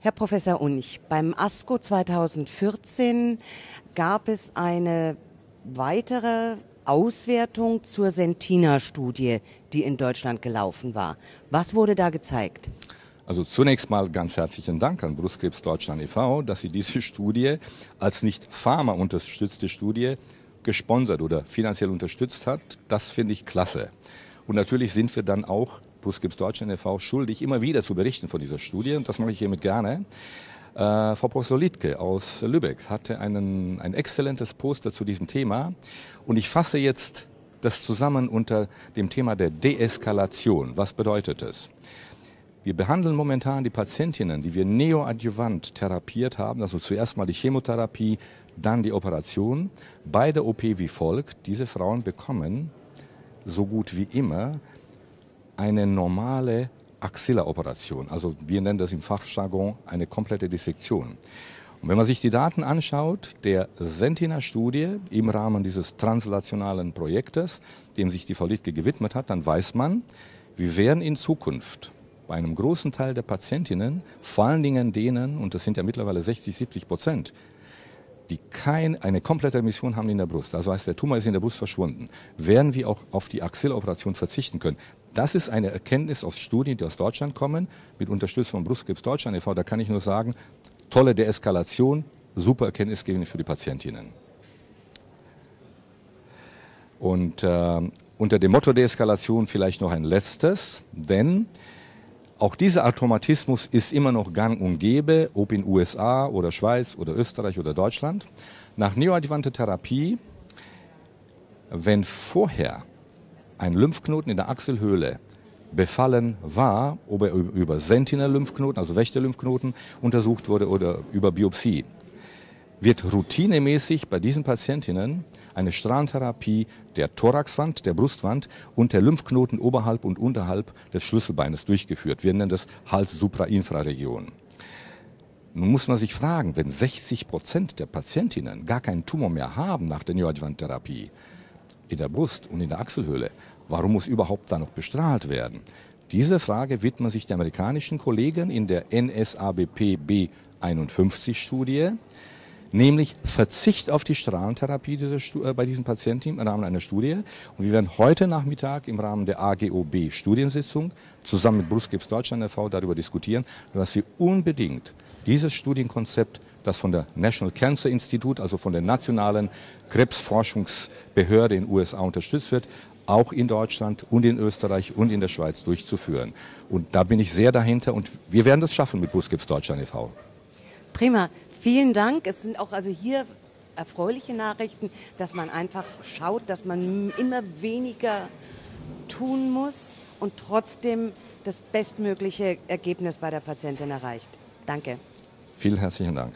Herr Professor Unich, beim ASCO 2014 gab es eine weitere Auswertung zur Sentina-Studie, die in Deutschland gelaufen war. Was wurde da gezeigt? Also zunächst mal ganz herzlichen Dank an Brustkrebs Deutschland e.V., dass Sie diese Studie als nicht Pharma unterstützte Studie gesponsert oder finanziell unterstützt hat. Das finde ich klasse. Und natürlich sind wir dann auch Brustkrebs Deutschland e.V. schuldig, immer wieder zu berichten von dieser Studie. Und das mache ich hiermit gerne. Äh, Frau Professor Liedke aus Lübeck hatte einen, ein exzellentes Poster zu diesem Thema. Und ich fasse jetzt das zusammen unter dem Thema der Deeskalation. Was bedeutet es? Wir behandeln momentan die Patientinnen, die wir neoadjuvant therapiert haben, also zuerst mal die Chemotherapie, dann die Operation. Bei der OP wie folgt. Diese Frauen bekommen so gut wie immer eine normale Axilla-Operation. Also wir nennen das im Fachjargon eine komplette Dissektion. Und wenn man sich die Daten anschaut, der Sentina-Studie im Rahmen dieses translationalen Projektes, dem sich die Frau Littke gewidmet hat, dann weiß man, wir werden in Zukunft bei einem großen Teil der Patientinnen, vor allen Dingen denen, und das sind ja mittlerweile 60, 70 Prozent, die keine eine komplette Remission haben in der Brust, also heißt der Tumor ist in der Brust verschwunden, werden wir auch auf die Axilla-Operation verzichten können. Das ist eine Erkenntnis aus Studien, die aus Deutschland kommen, mit Unterstützung von Brustkrebs Deutschland e.V. Da kann ich nur sagen, tolle Deeskalation, super Erkenntnisgewinne für die Patientinnen. Und äh, unter dem Motto Deeskalation vielleicht noch ein letztes, denn auch dieser Automatismus ist immer noch gang und gäbe, ob in USA oder Schweiz oder Österreich oder Deutschland. Nach neoadjuvante Therapie, wenn vorher ein Lymphknoten in der Achselhöhle befallen war, ob er über Sentinel-Lymphknoten, also Wächter-Lymphknoten, untersucht wurde oder über Biopsie, wird routinemäßig bei diesen Patientinnen eine Strahlentherapie der Thoraxwand, der Brustwand und der Lymphknoten oberhalb und unterhalb des Schlüsselbeines durchgeführt. Wir nennen das Hals-Supra-Infraregion. Nun muss man sich fragen, wenn 60 Prozent der Patientinnen gar keinen Tumor mehr haben nach der Neoadjuvant-Therapie in der Brust und in der Achselhöhle, warum muss überhaupt da noch bestrahlt werden? Diese Frage widmen sich die amerikanischen Kollegen in der NSABP B51-Studie nämlich Verzicht auf die Strahlentherapie äh, bei diesen Patienten im Rahmen einer Studie. Und wir werden heute Nachmittag im Rahmen der AGOB Studiensitzung zusammen mit Brustkrebs Deutschland e.V. darüber diskutieren, dass Sie unbedingt dieses Studienkonzept, das von der National Cancer Institute, also von der nationalen Krebsforschungsbehörde in den USA unterstützt wird, auch in Deutschland und in Österreich und in der Schweiz durchzuführen. Und da bin ich sehr dahinter und wir werden das schaffen mit Brustkrebs Deutschland e.V. Prima. Vielen Dank. Es sind auch also hier erfreuliche Nachrichten, dass man einfach schaut, dass man immer weniger tun muss und trotzdem das bestmögliche Ergebnis bei der Patientin erreicht. Danke. Vielen herzlichen Dank.